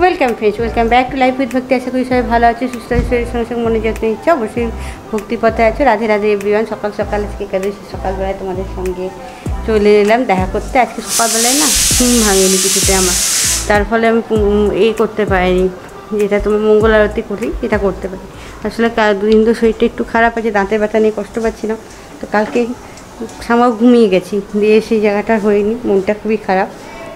Welcome friends welcome back to life with Bhakti আশা করি সবাই ভালো আছে, সুস্থ আছে সঙ্গে সঙ্গে মনে যত্ন নিচ্ছে। অবশ্যই ভক্তি পথে আছে। রাধে রাধে এভরিওয়ান সকাল সকাল, আজকে একাদশী। সকালবেলায় তোমাদের সঙ্গে চলে এলাম দেখা করতে। আজকে সকালবেলায় না ঘুম ভাঙেনি কিছুতে আমার। তার ফলে আমি এ করতে পারিনি। যেটা তুমি মঙ্গল আরতি করি, এটা করতে পারি। আসলে দুদিন তো শরীরটা একটু খারাপ আছে দাঁতের ব্যথা নিয়ে কষ্ট পাচ্ছি না। তো কালকে সামাও ঘুমিয়ে গেছি। দিয়ে সেই জায়গাটা হয়নি, মনটা খুবই খারাপ।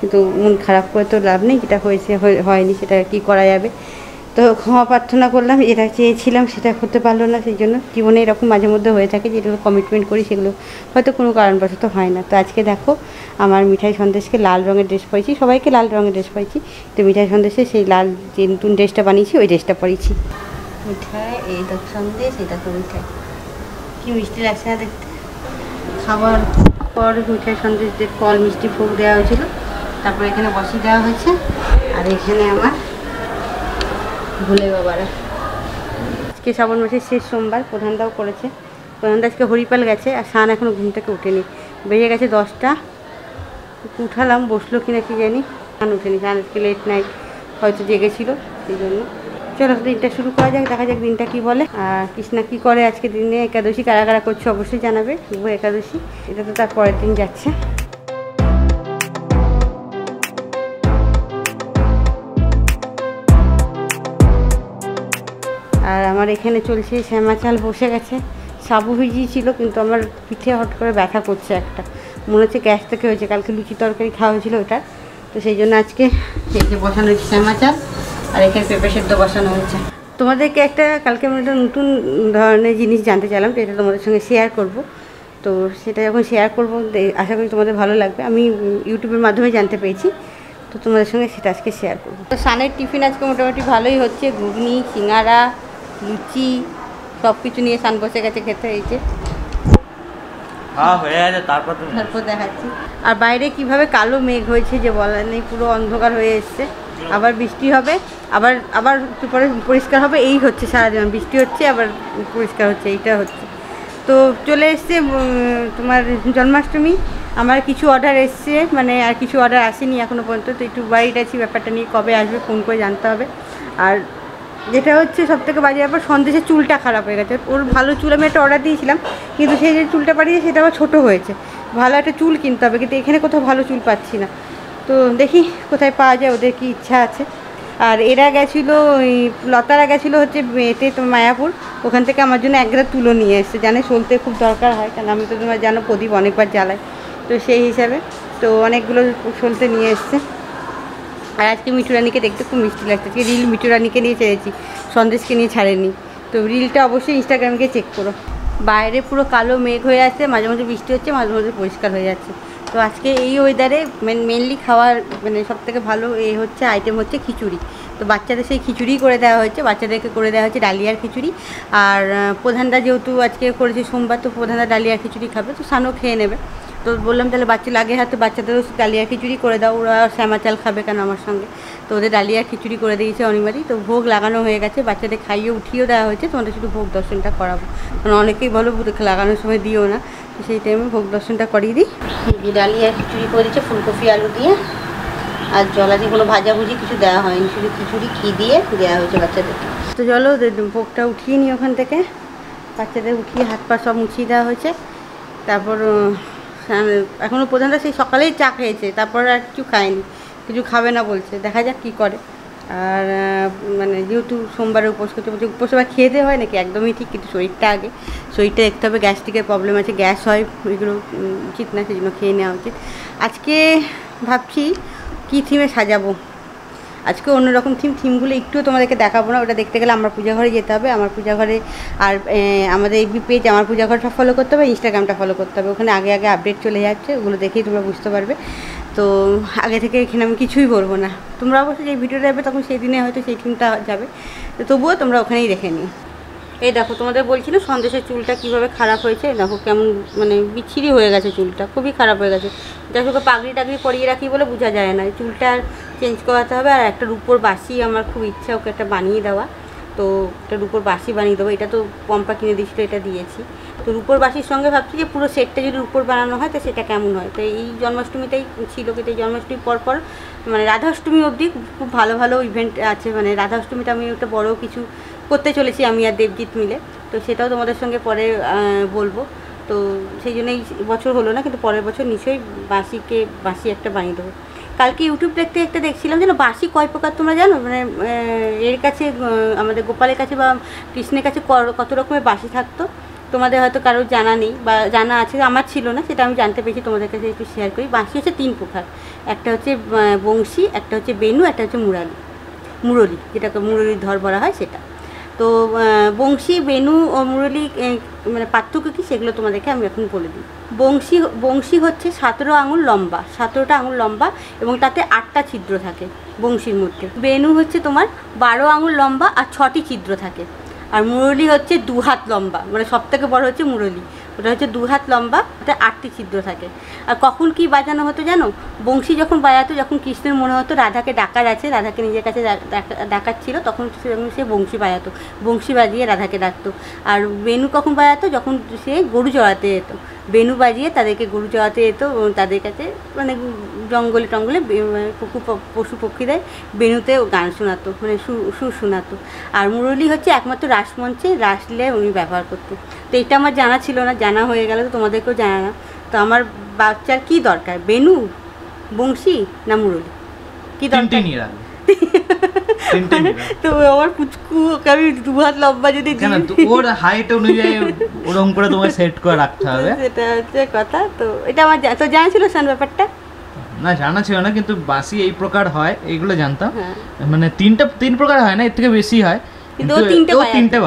কিন্তু মন খারাপ করে তো লাভ নেই, যেটা হয়েছে, হয়ে- হয়নি, সেটা কি করা যাবে? তো ক্ষমা প্রার্থনা করলাম যেটা চেয়েছিলাম, সেটা করতে পারল না, সেই জন্য জীবনে এরকম মাঝে মধ্যে হয়ে থাকে, যেগুলো কমিটমেন্ট করি, সেগুলো হয়তো কোনো কারণবশত হয় না। তো আজকে দেখো, আমার মিঠাই সন্দেশকে লাল রঙের ড্রেস পরেছি, সবাইকে লাল রঙের ড্রেস পরেছি, তো মিঠাই সন্দেশে সেই লাল যে নতুন ড্রেসটা বানিয়েছি, ওই ড্রেসটা পরেছি। মিঠাই, এই দেখো সন্দেশ এই দেখো মিঠাই। কি মিষ্টি লাগছে না দেখতে? খাবার পর মিঠাই সন্দেশ যে ফল মিষ্টি ভোগ দেওয়া হয়েছিল তারপর এখানে বসিয়ে দেওয়া হয়েছে। আর এখানে আমার ভুলে বাবারা। আজকে শ্রাবণ মাসের শেষ সোমবার, প্রধানদাও করেছে। প্রধানদা আজকে হরিপাল গেছে, আর শান এখনও ঘুম থেকে উঠেনি বেরিয়ে গেছে দশটা। উঠালাম, বসল কিনা কি জানি। শান উঠেনি শান আজকে লেট নাইট হয়তো জেগেছিলো, সেই জন্য। চলো, দিনটা শুরু করা যাক, দেখা যাক দিনটা কি বলে। আর কৃষ্ণা কি করে আজকে দিনে একাদশী কারা কারা করছে অবশ্যই জানাবে। শুভ একাদশী, এটা তো তার পরের দিন যাচ্ছে। আমার এখানে চলছে, শ্যামা চাল বসে গেছে। সাবু ভিজিয়েছিল কিন্তু আমার পিঠে হট করে ব্যথা করছে একটা। মনে হচ্ছে গ্যাস থেকে হয়েছে, কালকে লুচি তরকারি খাওয়া হয়েছিল ওটা। তো সেই জন্য আজকে এই বসানো হয়েছে শ্যামা চাল, আর এখানে পেঁপে সেদ্ধ বসানো হয়েছে। তোমাদেরকে একটা, কালকে আমি একটা নতুন ধরনের জিনিস জানতে চাইলাম, তো এটা তোমাদের সঙ্গে শেয়ার করব। তো সেটা যখন শেয়ার করব আশা করি তোমাদের ভালো লাগবে। আমি ইউটিউবের মাধ্যমে জানতে পেরেছি, তো তোমাদের সঙ্গে সেটা আজকে শেয়ার করব। তো সানের টিফিন আজকে মোটামুটি ভালোই হচ্ছে, ঘুগনি, সিঙ্গারা লুচি সব কিছু নিয়ে সান বসে গেছে খেতে হ্যাঁ হয়ে গেছে তারপর দেখাচ্ছি। আর বাইরে কীভাবে কালো মেঘ হয়েছে যে বলার নেই পুরো অন্ধকার হয়ে এসছে। আবার বৃষ্টি হবে আবার আবার একটু পরে পরিষ্কার হবে এই হচ্ছে সারাদিন। বৃষ্টি হচ্ছে আবার পরিষ্কার হচ্ছে এইটা হচ্ছে। তো চলে এসছে তোমার জন্মাষ্টমী। আমার কিছু অর্ডার এসছে মানে আর কিছু অর্ডার আসেনি এখনও পর্যন্ত। তো একটু বাড়িতে আছি ব্যাপারটা নিয়ে কবে আসবে ফোন করে জানতে হবে। আর যেটা হচ্ছে সব থেকে বাজে ব্যাপার, সন্দেশের চুলটা খারাপ হয়ে গেছে। ওর ভালো চুল আমি একটা অর্ডার দিয়েছিলাম, কিন্তু সেই যে চুলটা পাঠিয়েছে সেটা আবার ছোটো হয়েছে। ভালো একটা চুল কিনতে হবে, কিন্তু এখানে কোথাও ভালো চুল পাচ্ছি না। তো দেখি কোথায় পাওয়া যায়, ওদের কি ইচ্ছা আছে। আর এরা গেছিল লতারা গেছিল হচ্ছে মেয়েতে মায়াপুর। ওখান থেকে আমার জন্য এক গ্রাম তুলো নিয়ে এসছে। জানে সলতে খুব দরকার হয়, কারণ আমি তো তোমার জানো প্রদীপ অনেকবার জ্বালাই। তো সেই হিসাবে তো অনেকগুলো সলতে নিয়ে এসছে। আর আজকে মিঠু রানীকে দেখতে খুব মিষ্টি লাগছে। আজকে রিল মিঠু রানীকে নিয়ে ছেড়েছি সন্দেশকে নিয়ে ছাড়েনি। তো রিলটা অবশ্যই ইনস্টাগ্রামকে চেক করো। বাইরে পুরো কালো মেঘ হয়ে আসছে মাঝে মাঝে বৃষ্টি হচ্ছে মাঝে মাঝে পরিষ্কার হয়ে যাচ্ছে। তো আজকে এই ওয়েদারে মেনলি খাওয়ার মানে সব থেকে ভালো এ হচ্ছে আইটেম হচ্ছে খিচুড়ি। তো বাচ্চাদের সেই খিচুড়ি করে দেওয়া হয়েছে বাচ্চাদেরকে করে দেওয়া হয়েছে ডালিয়ার খিচুড়ি। আর আহ, প্রধানদা যেহেতু আজকে করেছে সোমবার তো প্রধানদা ডালিয়ার খিচুড়ি খাবে তো সানও খেয়ে নেবে। তো বললাম, তাহলে বাচ্চা লাগে হাতে বাচ্চাদেরও ডালিয়া খিচুড়ি করে দাও, ওরা শ্যামা চাল খাবে কেন আমার সঙ্গে? তো ওদের ডালিয়া খিচুড়ি করে দিয়েছে অনিমারি। তো ভোগ লাগানো হয়ে গেছে, বাচ্চাদের খাইয়ে উঠিয়েও দেওয়া হয়েছে। তোমাদের শুধু ভোগ দর্শনটা করাবো। কারণ অনেকেই বলো লাগানোর সময় দিও না। তো সেই টাইমে ভোগ দর্শনটা করিয়ে দিই। ডালিয়া খিচুড়ি করে দিচ্ছে ফুলকপি, আলু দিয়ে। আর জলাদি কোনো ভাজাভুজি কিছু দেওয়া হয়নি, শুধু খিচুড়ি, ঘি দিয়ে দেওয়া হয়েছে বাচ্চাদেরকে তো চলো, ওদের ভোগটা উঠিয়ে নিই ওখান থেকে। বাচ্চাদের উঠিয়ে হাত পা সব মুছিয়ে দেওয়া হয়েছে। তারপর এখনও পর্যন্ত সেই সকালেই চা খেয়েছে, তারপর আর কিছু খায়নি কিছু খাবে না বলছে, দেখা যাক কী করে। আর মানে যেহেতু সোমবারে উপোস করতে বলছে, উপোস আবার দেওয়া হয় নাকি? একদমই ঠিক, কিন্তু শরীরটা আগে, শরীরটা দেখতে হবে, গ্যাস্ট্রিকের প্রবলেম আছে, গ্যাস হয় ওইগুলো উচিত না, সেই জন্য খেয়ে নেওয়া উচিত। আজকে ভাবছি কী থিমে সাজাবো? আজকে অন্যরকম থিম থিমগুলো একটুও তোমাদেরকে দেখাবো না, ওটা দেখতে গেলে আমার পূজা ঘরে যেতে হবে, আমার পূজা ঘরে আর আমাদের বি পেজ আমার পূজা ঘরটা ফলো করতে হবে ইনস্টাগ্রামটা ফলো করতে হবে, ওখানে আগে আগে আপডেট চলে যাচ্ছে, ওগুলো দেখেই তোমরা বুঝতে পারবে। তো আগে থেকে এখানে আমি কিছুই বলব না। তোমরা অবশ্যই যে ভিডিওটা যাবে তখন সেই দিনে হয়তো সেই থিমটা যাবে, তো তবুও তোমরা ওখানেই দেখে নিও। এই দেখো, তোমাদের বলছিল সন্দেশের চুলটা কীভাবে খারাপ হয়েছে? দেখো কেমন মানে বিচ্ছিরি হয়ে গেছে চুলটা, খুবই খারাপ হয়ে গেছে। যাই হোক, পাগড়ি টাগড়ি পরিয়ে রাখি বলে বোঝা যায় না। চুলটা চেঞ্জ করাতে হবে আর একটা রূপোর বাসি আমার খুব ইচ্ছা ওকে একটা বানিয়ে দেওয়া। তো একটা রূপোর বাসি বানিয়ে দেবো, এটা তো পম্পা কিনে দিয়েছিল, এটা দিয়েছি। তো রূপোর বাসির সঙ্গে ভাবছি যে পুরো সেটটা যদি রূপোর বানানো হয়, তো সেটা কেমন হয়? তো এই জন্মাষ্টমীটাই ছিল কিন্তু এই জন্মাষ্টমীর পর পর মানে রাধাষ্টমী অবধি খুব ভালো ভালো ইভেন্ট আছে। মানে রাধাষ্টমীতে আমি একটা বড় কিছু করতে চলেছি আমি আর দেবজিৎ মিলে। তো সেটাও তোমাদের সঙ্গে পরে বলব। তো সেই জন্যই বছর হলো না, কিন্তু পরের বছর নিশ্চয়ই বাসিকে বাসি একটা বানিয়ে দেবো। কালকে ইউটিউব দেখতে একটা দেখছিলাম, যেন বাসি কয় প্রকার তোমরা জানো? মানে এর কাছে আমাদের গোপালের কাছে বা কৃষ্ণের কাছে কত রকমের বাসি থাকতো। তোমাদের হয়তো কারোর জানা নেই বা জানা আছে, আমার ছিল না, সেটা আমি জানতে পেরেছি, তোমাদের কাছে একটু শেয়ার করি। বাঁশি হচ্ছে তিন প্রকার। একটা হচ্ছে বংশী, একটা হচ্ছে বেনু, একটা হচ্ছে মুরালি মুরলি, যেটাকে মুরলির ধর বলা হয়, সেটা। তো বংশী, বেনু ও মুরলি মানে পার্থক্য কী সেগুলো তোমাদেরকে আমি এখন বলে দিই। বংশী বংশী হচ্ছে সতেরো আঙুল লম্বা, সতেরোটা আঙুল লম্বা এবং তাতে আটটা ছিদ্র থাকে বংশীর মধ্যে। বেনু হচ্ছে তোমার বারো আঙুল লম্বা আর ছটি ছিদ্র থাকে। আর মুরলি হচ্ছে দু হাত লম্বা মানে সব থেকে বড় হচ্ছে মুরলি। ওটা হচ্ছে দু হাত লম্বা, ওটা আটটি ছিদ্র থাকে। আর কখন কি বাজানো হতো জানো? বংশী যখন বাজাতো, যখন কৃষ্ণের মনে হতো রাধাকে ডাকার আছে, রাধাকে নিজের কাছে ডাকাচ্ছিল, তখন সে বংশী বাজাতো। বংশী বাজিয়ে রাধাকে ডাকতো। আর বেনু কখন বাজাতো? যখন সে গরু চড়াতে যেত। বেনু বাজিয়ে তাদেরকে গরু চড়াতে যেত তাদের কাছে মানে জঙ্গলে টঙ্গলে মানে পশু পশু পক্ষীদের বেনুতে গান শোনাতো মানে সুর শোনাতো। আর মুরলি হচ্ছে একমাত্র রাসমঞ্চে, রাসলে উনি ব্যবহার করতো তো এটা আমার জানা ছিল না জানা হয়ে গেল তো তোমাদেরকেও জানা না তো আমার বাচ্চার কি দরকার? বেনু? বংশী? না মুরলি? কি দরকার। তো আমার পুচকু আমি দু হাত লম্বা যদি ওর হাইট অনুযায়ী ওরকম করে তোমায় সেট করে রাখতে হবে। সেটা হচ্ছে কথা। তো এটা আমার তো জানা ছিল সান ব্যাপারটা? না জানা ছিল না কিন্তু বাসি এই প্রকার হয় এইগুলো জানতাম। হ্যাঁ। মানে তিনটা তিন প্রকার হয় না এর থেকে বেশি হয়। কিন্তু ও তিনটে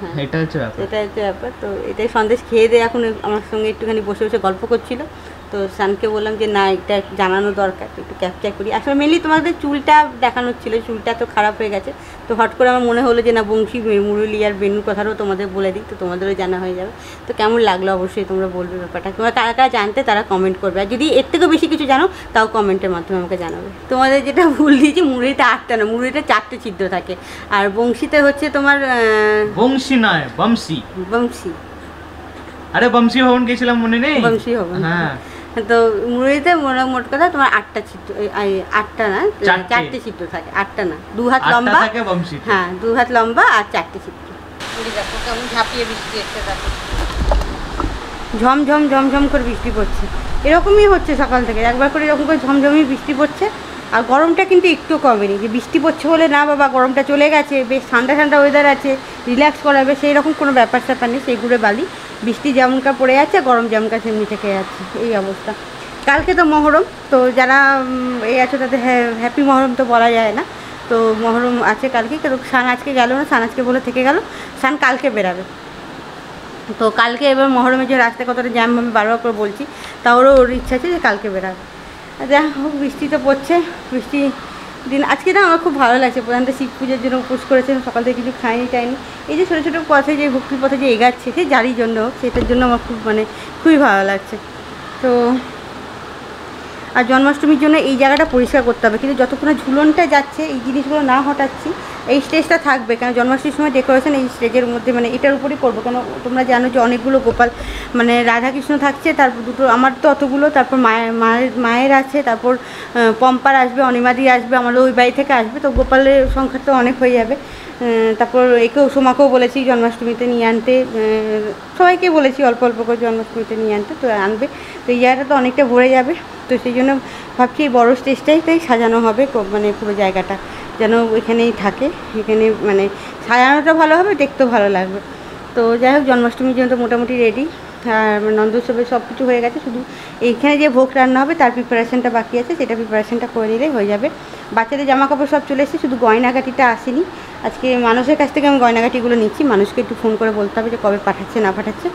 হ্যাঁ। এটা হচ্ছে ব্যাপার। এটা হচ্ছে ব্যাপার। তো এটাই সন্দেশ খেয়ে দিয়ে এখন আমার সঙ্গে একটুখানি বসে বসে গল্প করছিল। তো সানকে বললাম যে না এটা জানানো দরকার একটু ক্যাপচার করি। আসলে মেনলি তোমাদের চুলটা দেখানোর ছিল চুলটা তো খারাপ হয়ে গেছে। তো হট করে আমার মনে হলো যে না বংশী মুরলি আর বেনুর কথাটাও তোমাদের বলে দিই তো তোমাদেরও জানা হয়ে যাবে। তো কেমন লাগল অবশ্যই তোমরা বলবে ব্যাপারটা। তোমরা কারা কারা জানতে তারা কমেন্ট করবে। আর যদি এর থেকেও বেশি কিছু জানো তাও কমেন্টের মাধ্যমে আমাকে জানাবে। তোমাদের যেটা ভুল দিয়েছি মুরুলিতে আটটা না মুরলিতে চারটে ছিদ্র থাকে। আর বংশীতে হচ্ছে তোমার বংশী নয় বংশী। বংশী। আরে বংশী ভবন গেছিলাম মনে নেই? বংশী ভবন। হ্যাঁ। তো মুড়িতে মোট- মোট কথা তোমার আটটা চিত্র আটটা না চারটে। চিত্র থাকে আটটা না দু হাত লম্বা থাকে হ্যাঁ দু হাত লম্বা আর চারটে চিত্র দেখো কেমন ঝাঁপিয়ে বৃষ্টি দেখো। ঝমঝম ঝমঝম করে বৃষ্টি পড়ছে। এরকমই হচ্ছে সকাল থেকে একবার করে এরকম করে ঝমঝমই বৃষ্টি পড়ছে। আর গরমটা কিন্তু একটু কমেনি যে বৃষ্টি পড়ছে বলে না বাবা গরমটা চলে গেছে বেশ ঠান্ডা ঠান্ডা ওয়েদার আছে রিল্যাক্স করাবে সেই রকম কোনো ব্যাপার স্যাপার নেই সেই ঘুরে বালি। বৃষ্টি যেমনকা পড়ে যাচ্ছে, গরম যেমনকা সেমনি থেকে যাচ্ছে, এই অবস্থা। কালকে তো মহরম, তো যারা এই আছে তাদের হ্যাপি মহরম তো বলা যায় না। তো মহরম আছে কালকে কিন্তু সান আজকে গেল না, সান আজকে বলে থেকে গেল, সান কালকে বেরাবে। তো কালকে এবার মহরমের যে রাস্তায় কতটা জ্যাম আমি বারবার করে বলছি তা ওরও ওর ইচ্ছা আছে যে কালকে বেরাবে। আর যা হোক, বৃষ্টি তো পড়ছে, বৃষ্টি দিন, আজকে না আমার খুব ভালো লাগছে, প্রধানত শিব পুজোর জন্য উপোস করেছেন, সকাল থেকে কিছু খাইনি টাইনি। এই যে ছোটো ছোটো পথে যে ভক্তির পথে যে এগাচ্ছে, সে যারই জন্য সেটার জন্য আমার খুব মানে খুবই ভালো লাগছে। তো আর জন্মাষ্টমীর জন্য এই জায়গাটা পরিষ্কার করতে হবে। কিন্তু যতক্ষণ ঝুলনটা যাচ্ছে, এই জিনিসগুলো না হটাচ্ছি, এই স্টেজটা থাকবে কারণ জন্মাষ্টমীর সময় ডেকোরেশন এই স্টেজের মধ্যে মানে এটার উপরই করব। কেন? তোমরা জানো যে অনেকগুলো গোপাল মানে রাধাকৃষ্ণ থাকছে তারপর দুটো, আমার তো অতগুলো, তারপর মায়ের মায়ের মায়ের আছে, তারপর পম্পার আসবে, অনিমাদি আসবে আমাদের ওই বাড়ি থেকে আসবে, তো গোপালের সংখ্যা তো অনেক হয়ে যাবে। তারপর একেও সোমাকেও বলেছি জন্মাষ্টমীতে নিয়ে আনতে সবাইকে বলেছি অল্প অল্প করে জন্মাষ্টমীতে নিয়ে আনতে, তো আনবে। তো এই জায়গাটা তো অনেকটা ভরে যাবে। তো সেই জন্য ভাবছি বড়ো স্টেজটাই তাই সাজানো হবে মানে পুরো জায়গাটা, যেন এখানেই থাকে, এখানে মানে সাজানোটা ভালো হবে, দেখতেও ভালো লাগবে। তো যাই হোক, জন্মাষ্টমীর জন্য তো মোটামুটি রেডি আর নন্দোৎসবের সব কিছু হয়ে গেছে, শুধু এইখানে যে ভোগ রান্না হবে, তার প্রিপারেশনটা বাকি আছে, সেটা প্রিপারেশনটা করে নিলেই হয়ে যাবে। বাচ্চাদের জামা কাপড় সব চলে এসেছে, শুধু গয়নাগাটিটা আসেনি। আজকে মানুষের কাছ থেকে আমি গয়নাগাটিগুলো নিচ্ছি, মানুষকে একটু ফোন করে বলতে হবে যে কবে পাঠাচ্ছে, না পাঠাচ্ছে,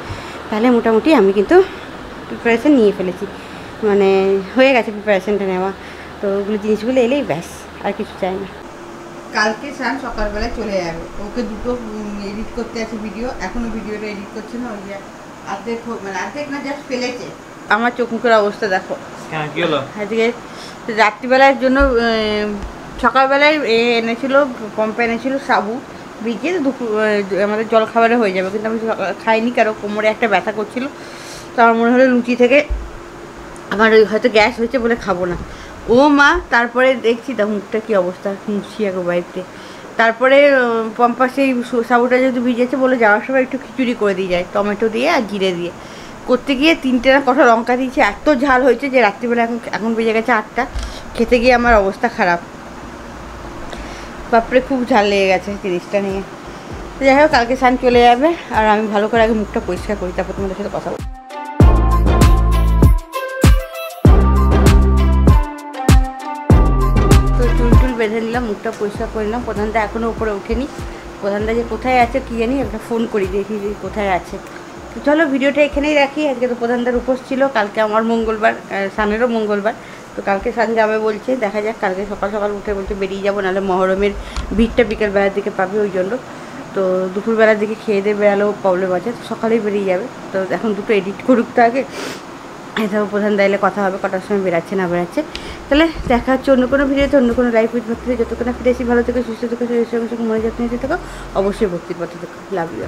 তাহলে মোটামুটি আমি কিন্তু প্রিপারেশন নিয়ে ফেলেছি। মানে হয়ে গেছে প্রিপারেশনটা নেওয়া। তো ওগুলো জিনিসগুলো এলেই ব্যাস আর কিছু চাই না। কালকে স্যার সকালবেলায় চলে যাবে। ওকে দুটো এডিট করতে আছে ভিডিও এখনও ভিডিওটা এডিট করছে না ওই যে অর্ধেক মানে অর্ধেক না জাস্ট ফেলেছে। আমার চোখ মুখের অবস্থা দেখো। হ্যাঁ কি হলো? আজকে রাত্রিবেলার জন্য সকালবেলায় এ এনেছিল পম্পা এনেছিল সাবু। ভিজিয়ে দুপুর আমাদের জল খাবারে হয়ে যাবে কিন্তু আমি সকাল- খাইনি কারও কোমরে একটা ব্যথা করছিল। তো আমার মনে হলো লুচি থেকে আমার ওই হয়তো গ্যাস হয়েছে বলে খাব না। ও মা, তারপরে দেখছি তা মুখটা কী অবস্থা মুছি একো বাড়িতে। তারপরে পম্পা সেই সাবুটা যেহেতু ভিজেছে বলে যাওয়ার সময় একটু খিচুড়ি করে দিয়ে যায়, টমেটো দিয়ে আর জিরে দিয়ে। করতে গিয়ে তিনটে না কটা লঙ্কা দিয়েছে, এত ঝাল হয়েছে যে রাত্রিবেলা এখন এখন বেজে গেছে আটটা, খেতে গিয়ে আমার অবস্থা খারাপ। বাপরে, খুব ঝাল লেগে গেছে জিনিসটা নিয়ে। যাই হোক, কালকে সান চলে যাবে, আর আমি ভালো করে আগে মুখটা পরিষ্কার করি, তারপর তোমাদের সাথে কথা বলব। মুখটা পরিষ্কার করে নিলাম। প্রধানটা এখনও উপরে ওঠেনি। প্রধানদা যে কোথায় আছে কি জানি একটা ফোন করি দেখি যে কোথায় আছে। তো চলো ভিডিওটা এখানেই রাখি। আজকে তো প্রধানদার উপোস ছিল। কালকে আমার মঙ্গলবার সানেরও মঙ্গলবার। তো কালকে সান যাবে বলছে। দেখা যাক, কালকে সকাল সকাল উঠে বলছে বেরিয়ে যাব, নাহলে মহরমের ভিড়টা বিকেলবেলার দিকে পাবে ওই জন্য। তো দুপুরবেলার দিকে খেয়ে দিয়ে বেরালেও প্রবলেম আছে। তো সকালেই বেরিয়ে যাবে। তো এখন দুটো এডিট করুক তো আগে। এটাও প্রধান দাইলে কথা হবে, কটার সময় বেরাচ্ছে, না বেরাচ্ছে। তাহলে দেখা হচ্ছে অন্য কোনো ভিডিওতে, অন্য কোনো লাইফ উইথ ভক্তি যতক্ষণ ফিরে আসি, ভালো থেকে, সুস্থ থেকে সুস্থ সঙ্গে সঙ্গে মনে যত্ন নিতে থাকো, অবশ্যই ভক্তির পথে থাকো। Love you